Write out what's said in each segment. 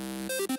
Música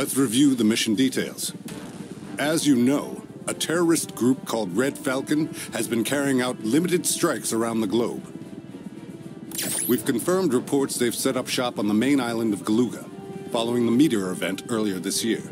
Let's review the mission details. As you know, a terrorist group called Red Falcon has been carrying out limited strikes around the globe. We've confirmed reports they've set up shop on the main island of Galuga, following the meteor event earlier this year.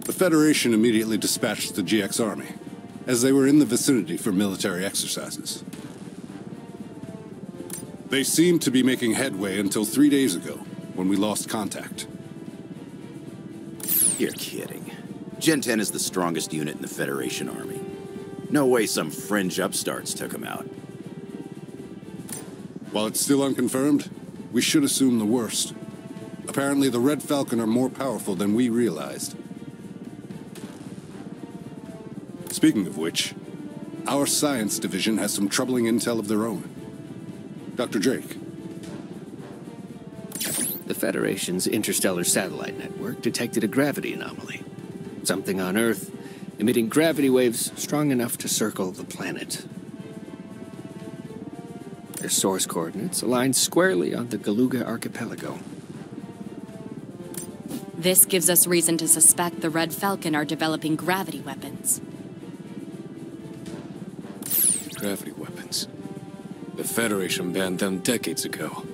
The Federation immediately dispatched the GX Army, as they were in the vicinity for military exercises. They seemed to be making headway until three days ago, when we lost contact. You're kidding. Gen 10 is the strongest unit in the Federation Army. No way some fringe upstarts took him out. While it's still unconfirmed, we should assume the worst. Apparently the Red Falcon are more powerful than we realized. Speaking of which, our science division has some troubling intel of their own. Dr. Drake. The Federation's interstellar satellite network detected a gravity anomaly. Something on Earth emitting gravity waves strong enough to circle the planet. Their source coordinates align squarely on the Galuga archipelago. This gives us reason to suspect the Red Falcon are developing gravity weapons. Gravity weapons. The Federation banned them decades ago.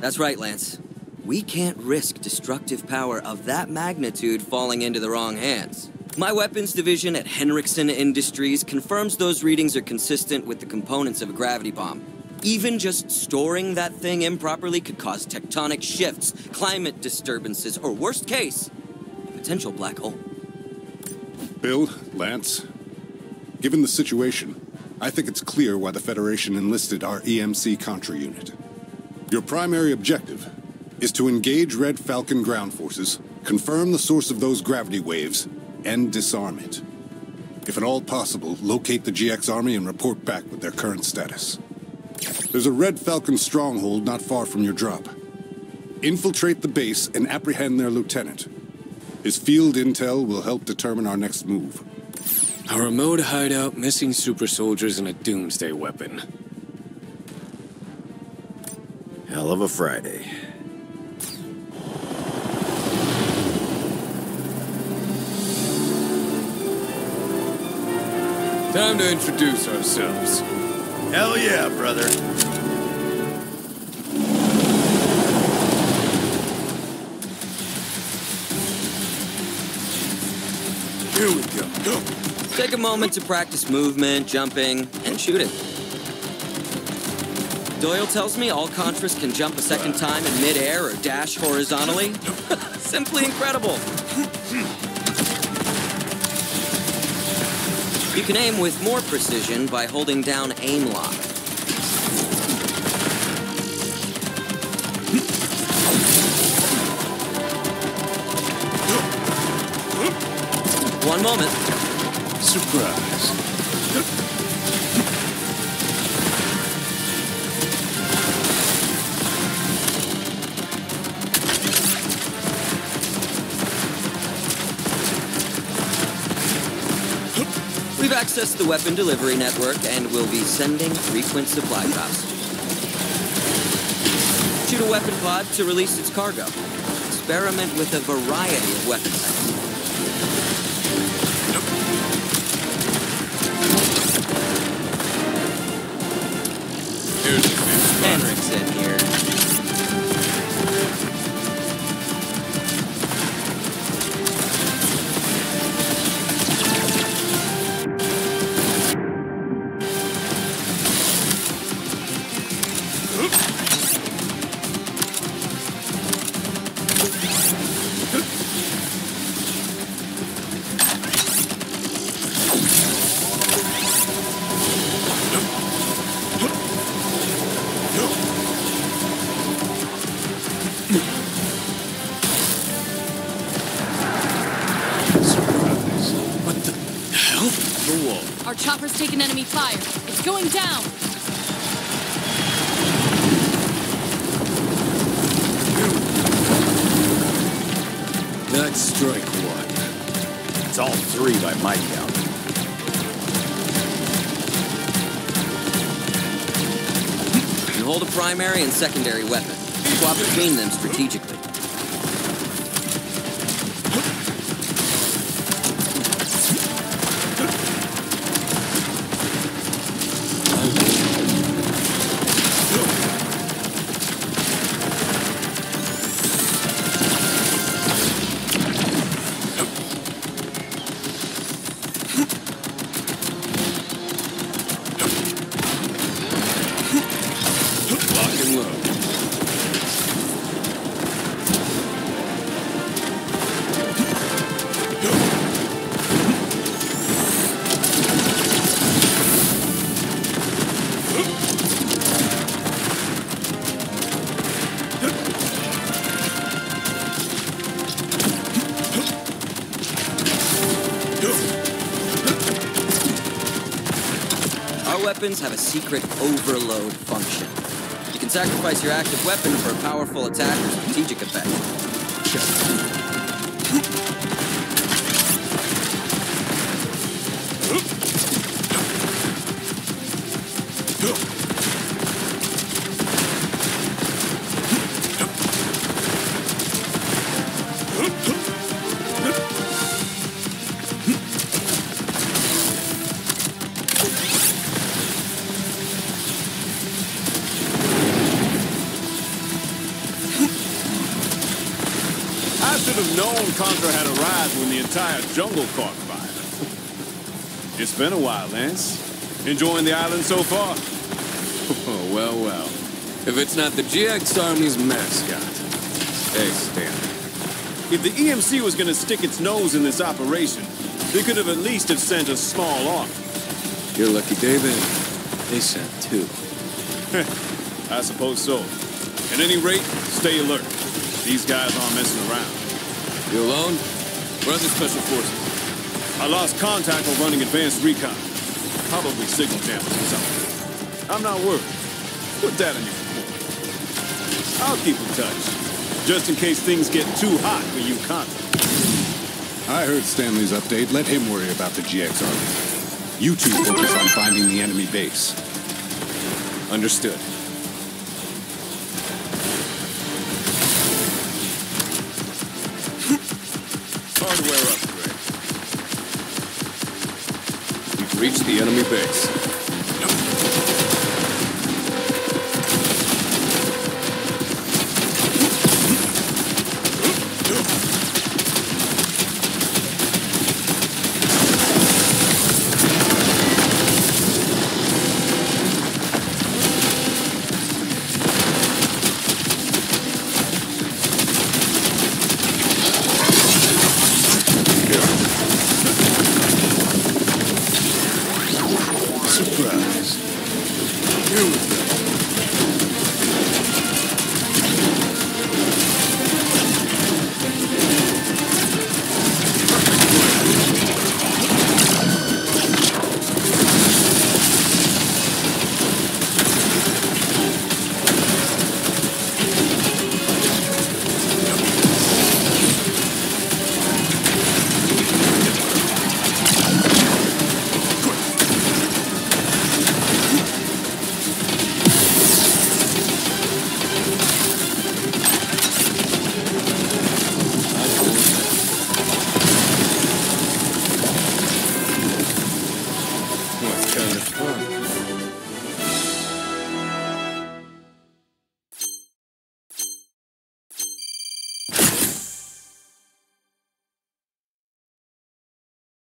That's right, Lance. We can't risk destructive power of that magnitude falling into the wrong hands. My weapons division at Henriksen Industries confirms those readings are consistent with the components of a gravity bomb. Even just storing that thing improperly could cause tectonic shifts, climate disturbances, or worst case, a potential black hole. Bill, Lance, given the situation, I think it's clear why the Federation enlisted our EMC Contra unit. Your primary objective is to engage Red Falcon ground forces, confirm the source of those gravity waves, and disarm it. If at all possible, locate the GX army and report back with their current status. There's a Red Falcon stronghold not far from your drop. Infiltrate the base and apprehend their lieutenant. His field intel will help determine our next move. A remote hideout, missing super soldiers, and a doomsday weapon. Hell of a Friday. Time to introduce ourselves. Hell yeah, brother. Here we go. Go. Take a moment to practice movement, jumping, and shooting. Doyle tells me all Contras can jump a second time in midair or dash horizontally. Simply incredible. You can aim with more precision by holding down aim lock. One moment. Surprise. We've accessed the weapon delivery network and will be sending frequent supply drops. Shoot a weapon pod to release its cargo. Experiment with a variety of weapon types. One. Henriksen here. Chopper's taken enemy fire. It's going down. That's strike one. It's all three by my count. You hold a primary and secondary weapon. Swap between them strategically. Have a secret overload function. You can sacrifice your active weapon for a powerful attack or strategic effect. Known Conqueror had arrived when the entire jungle caught fire. it's been a while, Lance. Enjoying the island so far? Oh, well, well. If it's not the GX Army's mascot. Hey, Stan. If the EMC was gonna stick its nose in this operation, they could have at least have sent a small army. You're lucky, David. They sent two. I suppose so. At any rate, stay alert. These guys aren't messing around. You alone? Where are the special forces? I lost contact while running advanced recon. Probably signal damage or something. I'm not worried. Put that in your report. I'll keep in touch, just in case things get too hot for you Conqueror. I heard Stanley's update. Let him worry about the GX army. You two focus on finding the enemy base. Understood. Hardware upgrade. We've reached the enemy base.